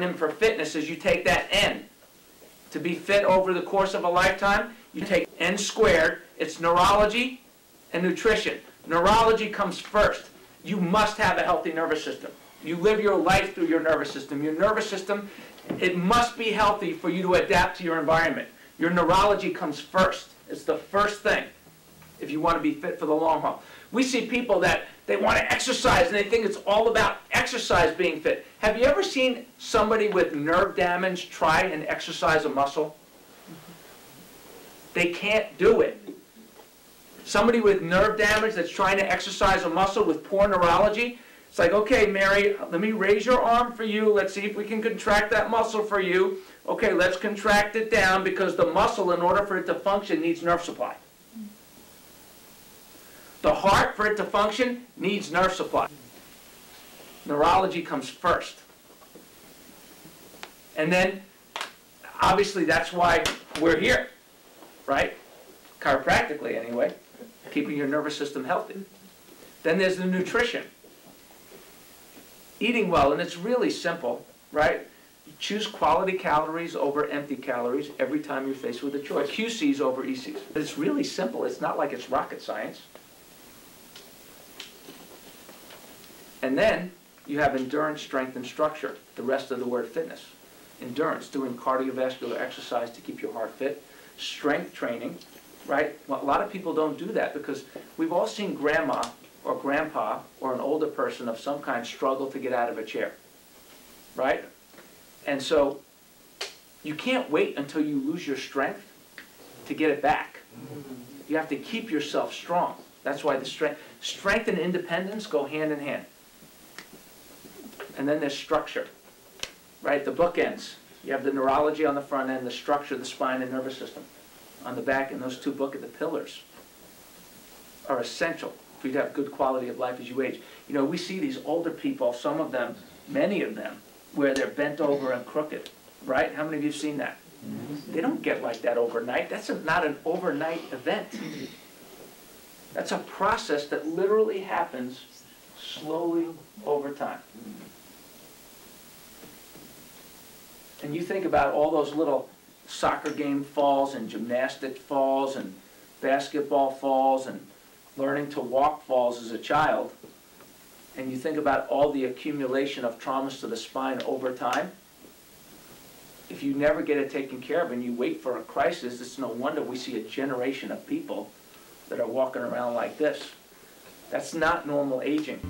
acronym for fitness is you take that N. To be fit over the course of a lifetime, you take N squared, it's neurology and nutrition. Neurology comes first. You must have a healthy nervous system. You live your life through your nervous system. Your nervous system, it must be healthy for you to adapt to your environment. Your neurology comes first. It's the first thing if you want to be fit for the long haul. We see people that they want to exercise and they think it's all about exercise being fit. Have you ever seen somebody with nerve damage try and exercise a muscle? They can't do it. Somebody with nerve damage that's trying to exercise a muscle with poor neurology, it's like, okay, Mary, let me raise your arm for you. Let's see if we can contract that muscle for you. Okay, let's contract it down because the muscle, in order for it to function, needs nerve supply. The heart, for it to function, needs nerve supply. Neurology comes first. And then, obviously, that's why we're here, right? Chiropractically, anyway, keeping your nervous system healthy. Then there's the nutrition. Eating well, and it's really simple, right? You choose quality calories over empty calories every time you're faced with a choice. QCs over ECs. It's really simple. It's not like it's rocket science. And then you have endurance, strength, and structure, the rest of the word fitness. Endurance, doing cardiovascular exercise to keep your heart fit. Strength training, right? Well, a lot of people don't do that because we've all seen grandma or grandpa or an older person of some kind struggle to get out of a chair, right? And so you can't wait until you lose your strength to get it back. You have to keep yourself strong. That's why the strength, strength and independence go hand in hand and then there's structure, right? The bookends. You have the neurology on the front end, the structure, the spine and nervous system on the back, and those two book the pillars are essential for you to have good quality of life as you age. You know, we see these older people, some of them, many of them, where they're bent over and crooked, right? How many of you have seen that? Mm-hmm. They don't get like that overnight. That's a, not an overnight event. That's a process that literally happens slowly over time. Mm-hmm. And you think about all those little soccer game falls and gymnastic falls and basketball falls and learning to walk falls as a child, and you think about all the accumulation of traumas to the spine over time, if you never get it taken care of and you wait for a crisis, it's no wonder we see a generation of people that are walking around like this. That's not normal aging.